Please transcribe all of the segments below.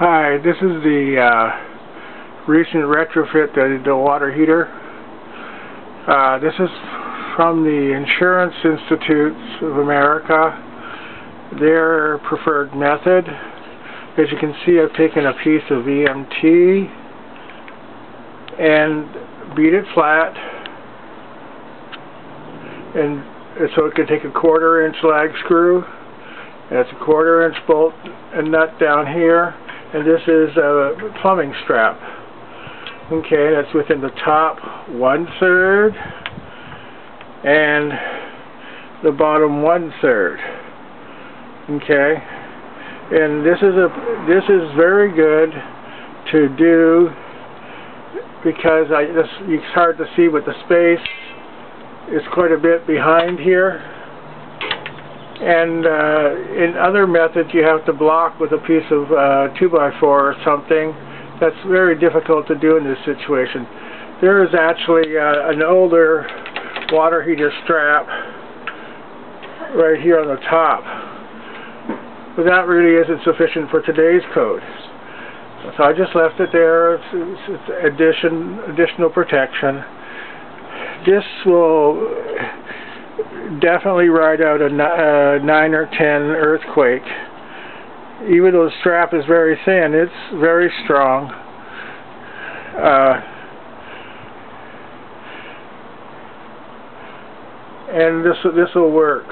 Hi, this is the uh, recent retrofit to the water heater. Uh, this is from the Insurance Institutes of America, their preferred method. As you can see, I've taken a piece of EMT and beat it flat, and so it can take a quarter inch lag screw, it's a quarter inch bolt and nut down here and this is a plumbing strap. Okay, that's within the top one third and the bottom one third. Okay, and this is a this is very good to do because I this it's hard to see with the space is quite a bit behind here and uh, in other methods you have to block with a piece of uh, 2x4 or something. That's very difficult to do in this situation. There is actually uh, an older water heater strap right here on the top. But that really isn't sufficient for today's code. So I just left it there. It's, it's addition, additional protection. This will definitely ride out a uh, 9 or 10 earthquake. Even though the strap is very thin, it's very strong. Uh, and this this will work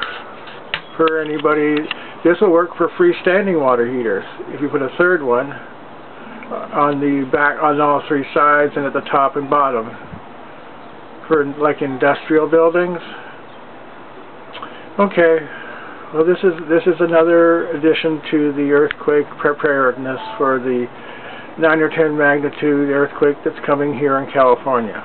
for anybody. This will work for freestanding water heaters. If you put a third one on the back, on all three sides, and at the top and bottom, for like industrial buildings. Okay. Well, this is this is another addition to the earthquake preparedness for the 9 or 10 magnitude earthquake that's coming here in California.